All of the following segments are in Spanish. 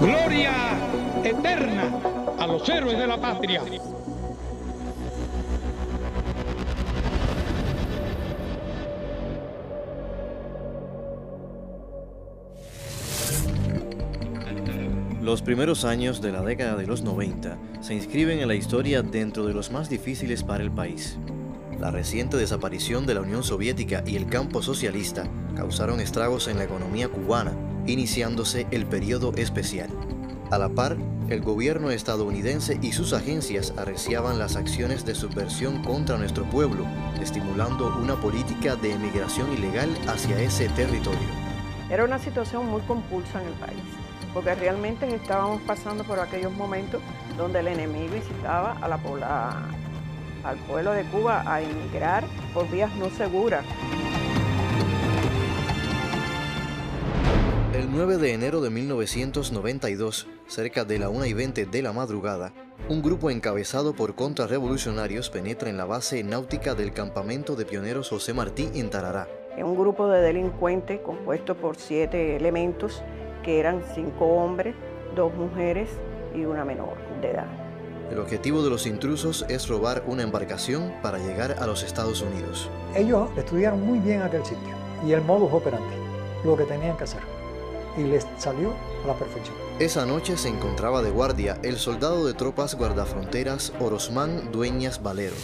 Gloria eterna a los héroes de la patria. Los primeros años de la década de los 90 se inscriben en la historia dentro de los más difíciles para el país. La reciente desaparición de la Unión Soviética y el campo socialista causaron estragos en la economía cubana, iniciándose el periodo especial. A la par, el gobierno estadounidense y sus agencias arreciaban las acciones de subversión contra nuestro pueblo, estimulando una política de emigración ilegal hacia ese territorio. Era una situación muy compulsa en el país porque realmente estábamos pasando por aquellos momentos donde el enemigo incitaba a la, al pueblo de Cuba a emigrar por vías no seguras. El 9 de enero de 1992, cerca de la 1 y 20 de la madrugada, un grupo encabezado por contrarrevolucionarios penetra en la base náutica del campamento de pioneros José Martí en Tarará. Un grupo de delincuentes compuesto por siete elementos que eran cinco hombres, dos mujeres y una menor de edad. El objetivo de los intrusos es robar una embarcación para llegar a los Estados Unidos. Ellos estudiaron muy bien aquel sitio y el modus operandi, lo que tenían que hacer, y les salió a la perfección. Esa noche se encontraba de guardia el soldado de tropas guardafronteras Orosmán Dueñas Valero.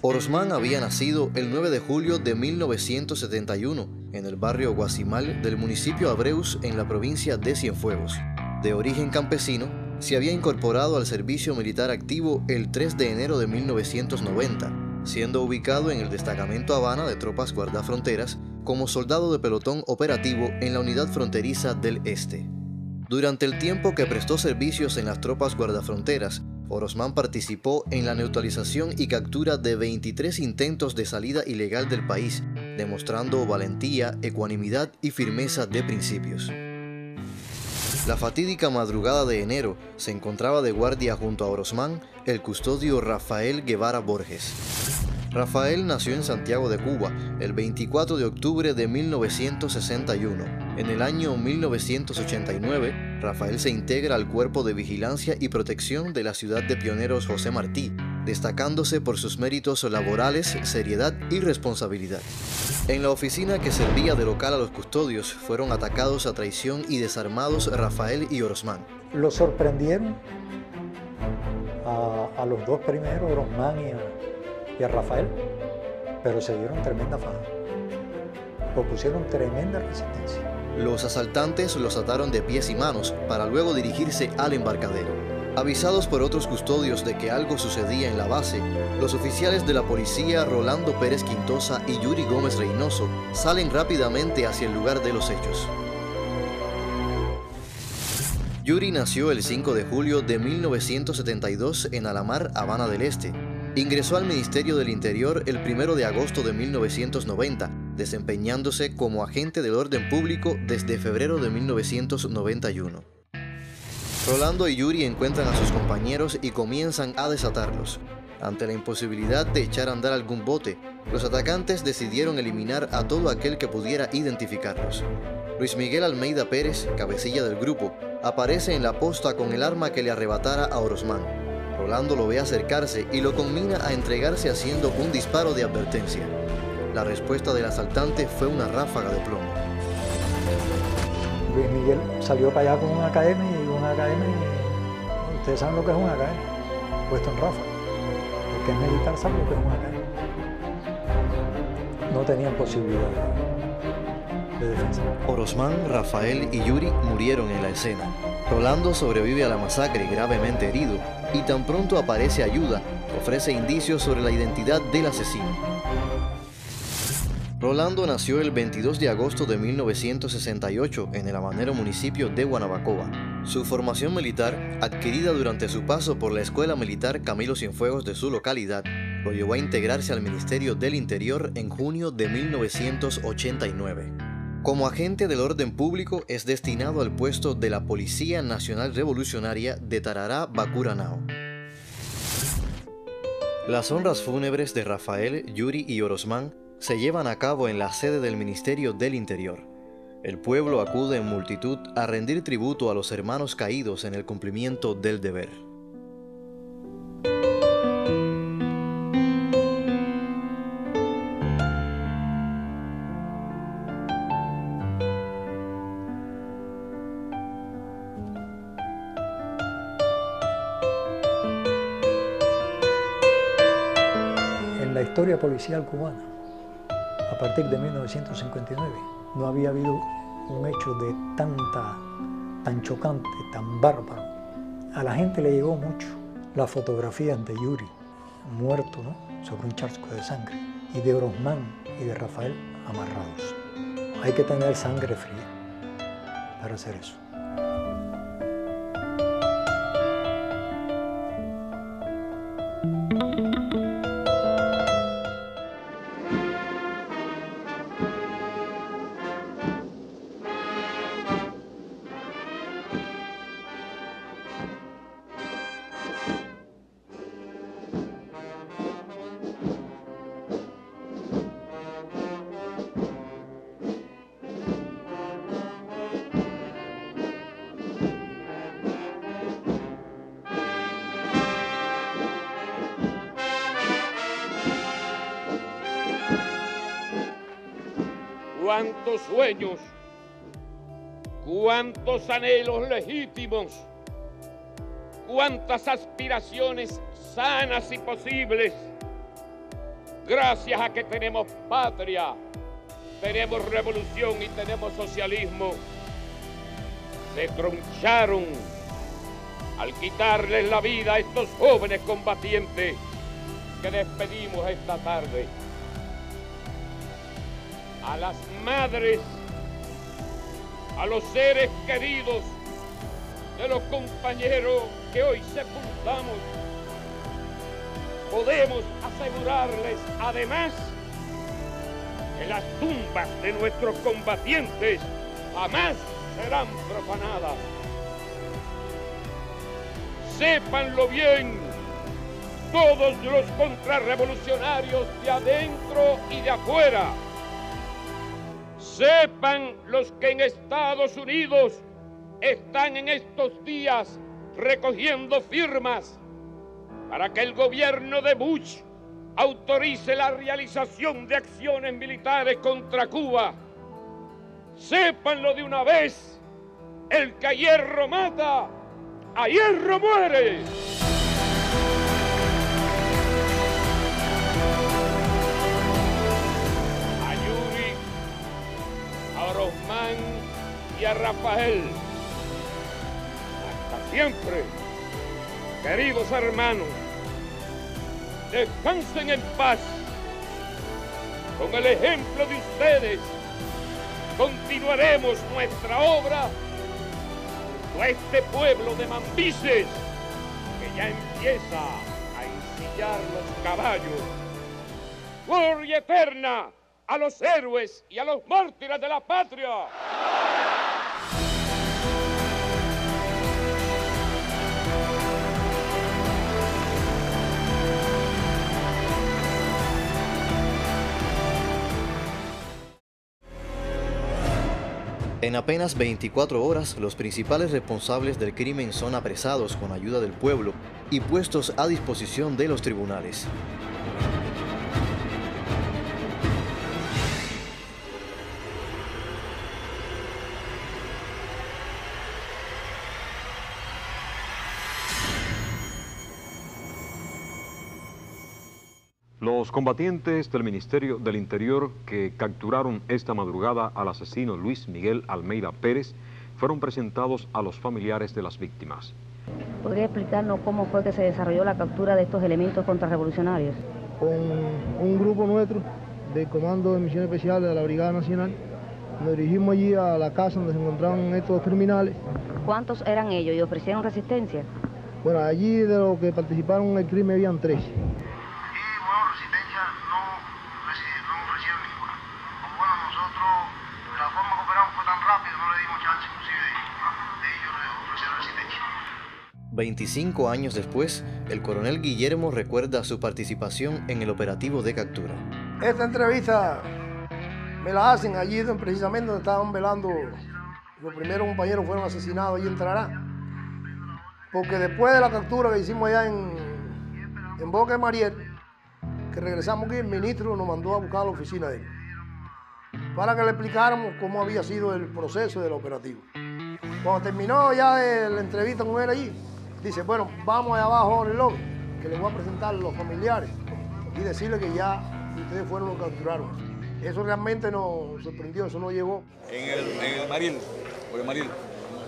Orosmán había nacido el 9 de julio de 1971 en el barrio Guasimal del municipio Abreus en la provincia de Cienfuegos. De origen campesino, se había incorporado al servicio militar activo el 3 de enero de 1990, siendo ubicado en el destacamento Habana de tropas guardafronteras como soldado de pelotón operativo en la unidad fronteriza del Este. Durante el tiempo que prestó servicios en las tropas guardafronteras, Orosmán participó en la neutralización y captura de 23 intentos de salida ilegal del país, demostrando valentía, ecuanimidad y firmeza de principios. La fatídica madrugada de enero se encontraba de guardia junto a Orosmán el custodio Rafael Guevara Borges. Rafael nació en Santiago de Cuba el 24 de octubre de 1961. En el año 1989, Rafael se integra al Cuerpo de Vigilancia y Protección de la ciudad de pioneros José Martí, destacándose por sus méritos laborales, seriedad y responsabilidad. En la oficina que servía de local a los custodios fueron atacados a traición y desarmados Rafael y Orosmán. Lo sorprendieron a, los dos primeros, Orosmán y a, y a Rafael, pero se dieron tremenda fama. Opusieron tremenda resistencia. Los asaltantes los ataron de pies y manos para luego dirigirse al embarcadero. Avisados por otros custodios de que algo sucedía en la base, los oficiales de la policía Rolando Pérez Quintosa y Yuri Gómez Reynoso salen rápidamente hacia el lugar de los hechos. Yuri nació el 5 de julio de 1972 en Alamar, Habana del Este, Ingresó al Ministerio del Interior el 1 de agosto de 1990, desempeñándose como agente del orden público desde febrero de 1991. Rolando y Yuri encuentran a sus compañeros y comienzan a desatarlos. Ante la imposibilidad de echar a andar algún bote, los atacantes decidieron eliminar a todo aquel que pudiera identificarlos. Luis Miguel Almeida Pérez, cabecilla del grupo, aparece en la posta con el arma que le arrebatara a Orosmán. Rolando lo ve acercarse y lo conmina a entregarse haciendo un disparo de advertencia. La respuesta del asaltante fue una ráfaga de plomo. Luis Miguel salió para allá con una AKM y una AKM, ustedes saben lo que es una AKM, puesto en ráfaga. El que es militar sabe lo que es una AKM. No tenían posibilidad de defensa. Orosmán, Rafael y Yuri murieron en la escena. Rolando sobrevive a la masacre gravemente herido y tan pronto aparece ayuda, ofrece indicios sobre la identidad del asesino. Rolando nació el 22 de agosto de 1968 en el habanero municipio de Guanabacoa. Su formación militar, adquirida durante su paso por la Escuela Militar Camilo Cienfuegos de su localidad, lo llevó a integrarse al Ministerio del Interior en junio de 1989. Como agente del orden público es destinado al puesto de la Policía Nacional Revolucionaria de Tarará, Bacuranao. Las honras fúnebres de Rafael, Yuri y Orosmán se llevan a cabo en la sede del Ministerio del Interior. El pueblo acude en multitud a rendir tributo a los hermanos caídos en el cumplimiento del deber. Policial cubana, a partir de 1959, no había habido un hecho de tanta, tan chocante, tan bárbaro. A la gente le llegó mucho las fotografías de Yuri, muerto ¿no? sobre un charco de sangre, y de Orozmán y de Rafael amarrados. Hay que tener sangre fría para hacer eso. Cuántos sueños, cuántos anhelos legítimos, cuántas aspiraciones sanas y posibles. Gracias a que tenemos patria, tenemos revolución y tenemos socialismo, se troncharon al quitarles la vida a estos jóvenes combatientes que despedimos esta tarde a las madres, a los seres queridos de los compañeros que hoy sepultamos. Podemos asegurarles además que las tumbas de nuestros combatientes jamás serán profanadas. Sépanlo bien todos los contrarrevolucionarios de adentro y de afuera Sepan los que en Estados Unidos están en estos días recogiendo firmas para que el gobierno de Bush autorice la realización de acciones militares contra Cuba. Sépanlo de una vez, el que a hierro mata, a hierro muere. Rafael. Hasta siempre, queridos hermanos, descansen en paz. Con el ejemplo de ustedes, continuaremos nuestra obra a este pueblo de mambises que ya empieza a ensillar los caballos. Gloria eterna a los héroes y a los mártires de la patria. En apenas 24 horas, los principales responsables del crimen son apresados con ayuda del pueblo y puestos a disposición de los tribunales. Los combatientes del Ministerio del Interior que capturaron esta madrugada al asesino Luis Miguel Almeida Pérez fueron presentados a los familiares de las víctimas. ¿Podría explicarnos cómo fue que se desarrolló la captura de estos elementos contrarrevolucionarios? Con un grupo nuestro del Comando de Misiones Especiales de la Brigada Nacional, nos dirigimos allí a la casa donde se encontraban estos criminales. ¿Cuántos eran ellos y ofrecieron resistencia? Bueno, allí de los que participaron en el crimen habían tres. nosotros, de la forma que operamos fue tan rápido, no le dimos chance inclusive de, ellos ofrecer resistencia. 25 años después, el coronel Guillermo recuerda su participación en el operativo de captura. Esta entrevista me la hacen allí precisamente donde estaban velando. Los primeros compañeros fueron asesinados allí en Trará. Porque después de la captura que hicimos allá en, en Boca de Mariel, que regresamos aquí, el ministro nos mandó a buscar a la oficina de él para que le explicáramos cómo había sido el proceso del operativo. Cuando terminó ya la entrevista con él allí, dice, bueno, vamos allá abajo en el lobby, que le voy a presentar a los familiares y decirle que ya ustedes fueron los que capturaron. Eso realmente nos sorprendió, eso no llegó. En el, en el Mariel, por el Mariel,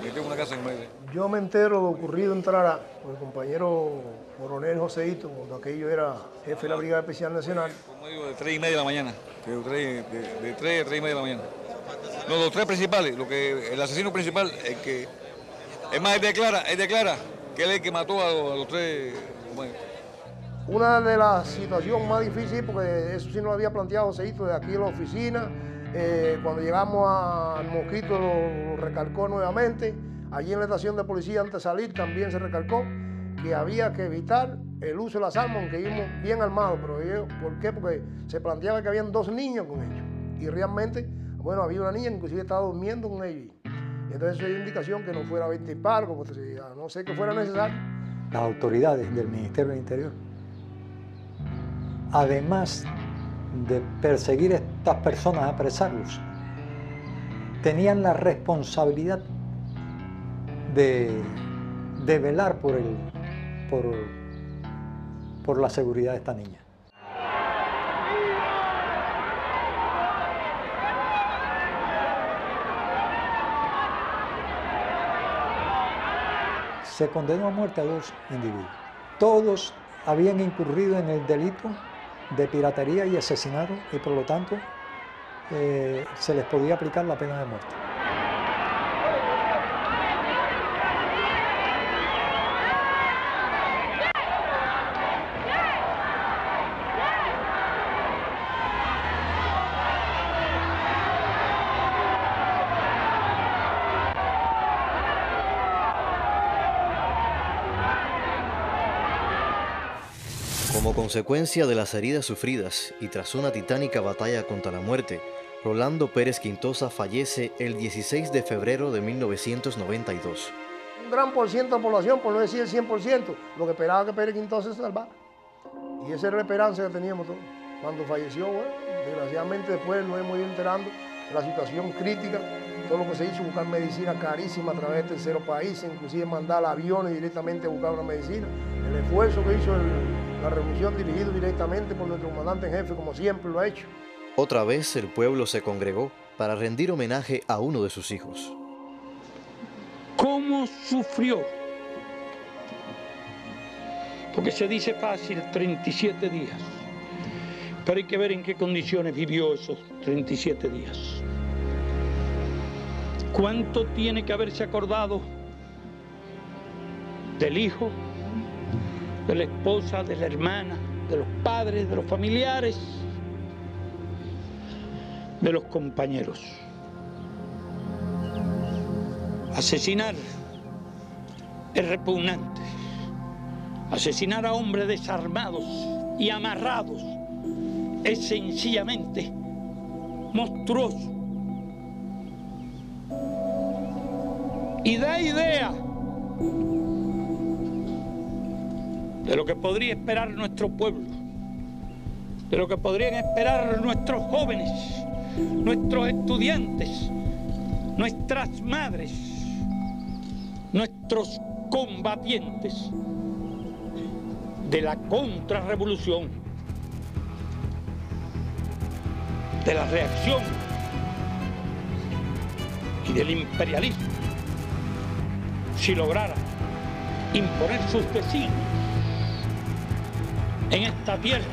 yo tengo una casa en Mariel. Yo me entero de lo ocurrido en Trará con el compañero coronel Joseito, cuando aquello era jefe de la Brigada Especial Nacional. Como digo, de 3 y media de la mañana, de 3, de, de 3 a 3 y media de la mañana. No, los tres principales, lo que, el asesino principal, el que, es más, él declara, él declara que él es que mató a los, tres. Una de las situaciones más difíciles, porque eso sí nos había planteado Joseito de aquí en la oficina, eh, cuando llegamos al Mosquito lo, recalcó nuevamente, allí en la estación de policía antes de salir también se recalcó que había que evitar el uso de las armas, aunque íbamos bien armados, pero ¿por qué? Porque se planteaba que habían dos niños con ellos. Y realmente, bueno, había una niña que inclusive estaba durmiendo con ellos. Entonces eso es indicación que no fuera a 20 pargos, porque a no sé que fuera necesario. Las autoridades del Ministerio del Interior, además de perseguir a estas personas, apresarlos, tenían la responsabilidad de, de velar por el, por, por la seguridad de esta niña. Se condenó a muerte a dos individuos. Todos habían incurrido en el delito de piratería y asesinato y por lo tanto eh, se les podía aplicar la pena de muerte. Como consecuencia de las heridas sufridas y tras una titánica batalla contra la muerte, Rolando Pérez Quintosa fallece el 16 de febrero de 1992. Un gran por ciento de la población, por no decir el 100%, lo que esperaba que Pérez Quintosa se salvara. Y esa era la esperanza que teníamos todos. Cuando falleció, desgraciadamente después nos hemos ido enterando de la situación crítica, todo lo que se hizo, buscar medicina carísima a través de terceros países, inclusive mandar aviones directamente a buscar una medicina. El esfuerzo que hizo el, la revolución dirigido directamente por nuestro comandante en jefe, como siempre lo ha hecho. Otra vez el pueblo se congregó para rendir homenaje a uno de sus hijos. ¿Cómo sufrió? Porque se dice fácil 37 días, pero hay que ver en qué condiciones vivió esos 37 días. ¿Cuánto tiene que haberse acordado del hijo, de la esposa, de la hermana, de los padres, de los familiares, de los compañeros? Asesinar es repugnante. Asesinar a hombres desarmados y amarrados es sencillamente monstruoso. Y da idea de lo que podría esperar nuestro pueblo, de lo que podrían esperar nuestros jóvenes, nuestros estudiantes, nuestras madres, nuestros combatientes de la contrarrevolución, de la reacción y del imperialismo, si lograra imponer sus designios en esta tierra,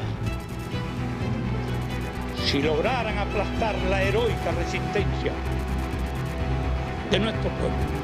si lograran aplastar la heroica resistencia de nuestro pueblo.